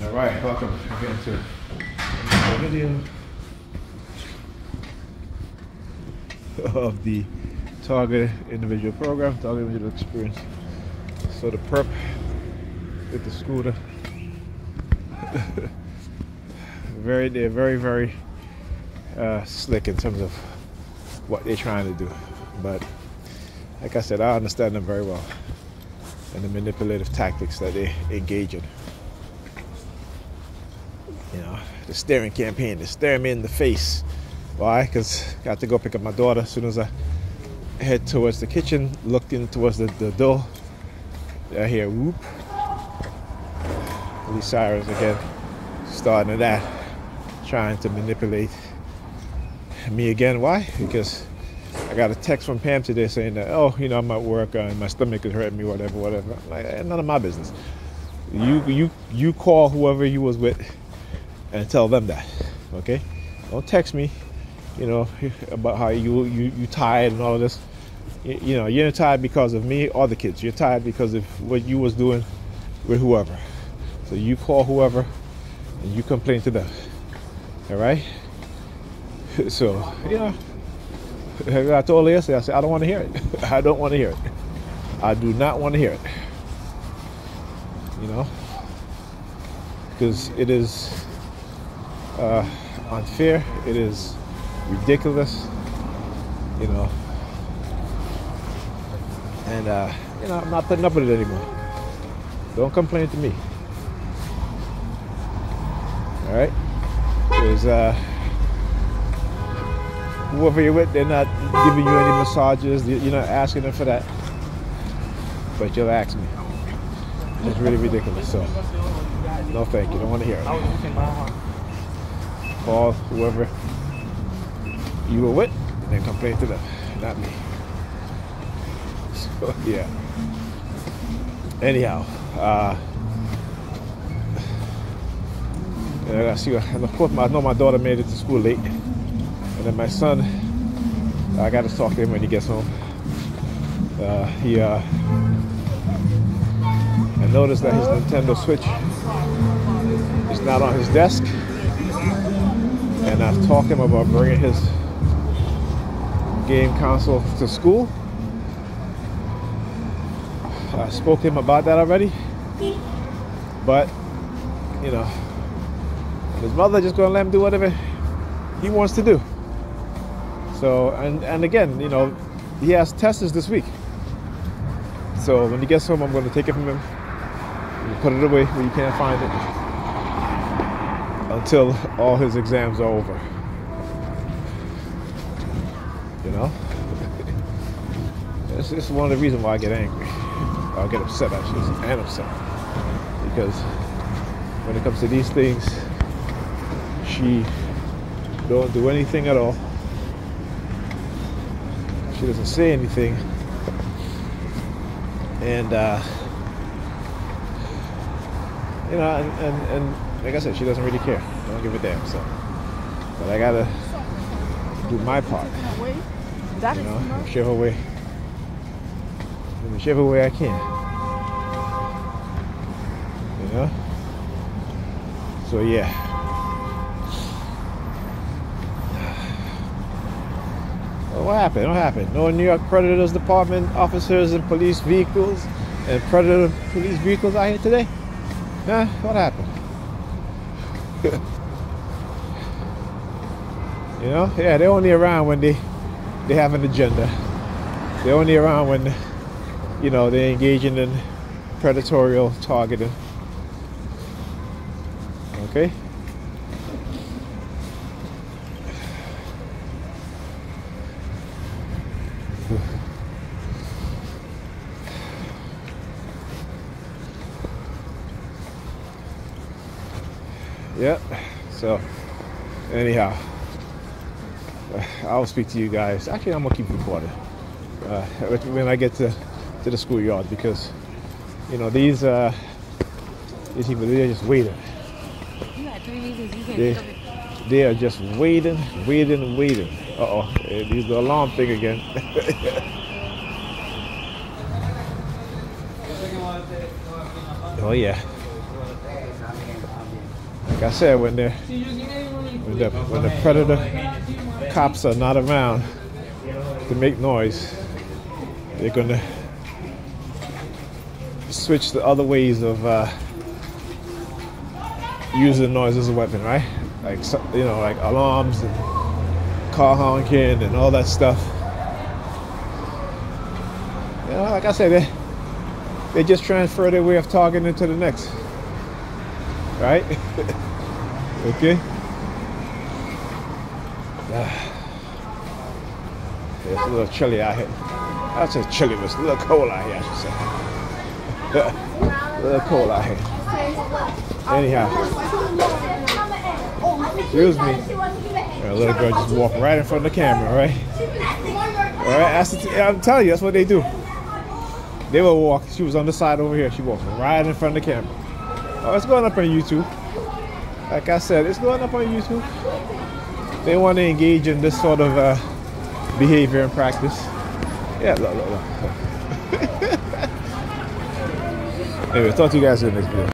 All right, welcome again to another video of the Target Individual Program, Target Individual Experience. So the perp with the scooter, very they're very very uh, slick in terms of what they're trying to do, but like I said, I understand them very well and the manipulative tactics that they engage in you know, the staring campaign, the staring me in the face. Why? Because I got to go pick up my daughter as soon as I head towards the kitchen, looked looking towards the, the door. I hear whoop. These sirens again, starting at that, trying to manipulate me again. Why? Because I got a text from Pam today saying that, oh, you know, I'm at work uh, and my stomach is hurting me, whatever, whatever. Like, eh, none of my business. You, you, you call whoever you was with and tell them that. Okay? Don't text me, you know, about how you you you tired and all of this. You, you know, you're tired because of me or the kids. You're tired because of what you was doing with whoever. So you call whoever and you complain to them. All right? So, know, I told her yesterday, I said, I don't want to hear it. I don't want to hear it. I do not want to hear it. You know? Because it is uh, unfair. It is ridiculous. You know. And uh, you know, I'm not putting up with it anymore. Don't complain to me. All right. Because uh, whoever you're with, they're not giving you any massages. You're not asking them for that. But you'll ask me. It's really ridiculous. So, no thank you. Don't want to hear it call whoever you were with and complain to them, not me. So yeah. Anyhow, uh, I see. And of course, I know my daughter made it to school late, and then my son. I got to talk to him when he gets home. Uh, he. Uh, I noticed that his Nintendo Switch is not on his desk and I've talked him about bringing his game console to school. I spoke to him about that already, but you know, his mother just gonna let him do whatever he wants to do. So, and and again, you know, he has tests this week. So when he gets home, I'm to take it from him, put it away where you can't find it until all his exams are over. You know? this is one of the reasons why I get angry. I get upset actually, and upset. Because when it comes to these things, she don't do anything at all. She doesn't say anything. And uh, you know, and, and, and like I said, she doesn't really care. I don't give a damn. So, but I gotta do my part. You know, whichever way, whichever way I can. You know. So yeah. What happened? What happened? No New York Predators Department officers and police vehicles and Predator police vehicles out here today? Huh? What happened? you know, yeah, they're only around when they they have an agenda. They're only around when you know they're engaging in predatorial targeting. Okay. Yep. So, anyhow, I'll speak to you guys. Actually, I'm gonna keep recording uh, when I get to to the schoolyard because you know these uh, these people they're just waiting. They, they are just waiting, waiting, waiting. Uh oh, use the alarm thing again. oh yeah. Like I said, when they're when the, when the predator cops are not around to make noise, they're gonna switch to other ways of uh, using noise as a weapon, right? Like you know, like alarms and car honking and all that stuff. You know, like I said, they they just transfer their way of talking into the next, right? okay. It's a little chilly out here. I said chilly, but it's a little cold out here, I should say. a little cold out here. Anyhow, excuse me. A little girl just walked right in front of the camera, right? All right, I'm telling you, that's what they do. They will walk. She was on the side over here. She walked right in front of the camera. Oh, it's going up on YouTube. Like I said, it's going up on YouTube. They want to engage in this sort of uh, behavior and practice. Yeah, look, look, look. anyway, talk to you guys in the next video.